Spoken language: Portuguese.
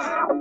Wow.